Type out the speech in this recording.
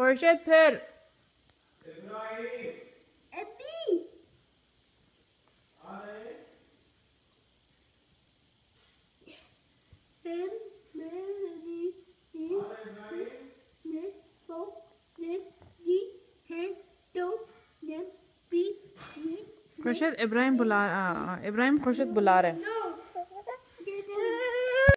खुर्शीद फिर खुर्शीद इब्राहिम बुला इब्राहिम खुर्शीद बुला रहे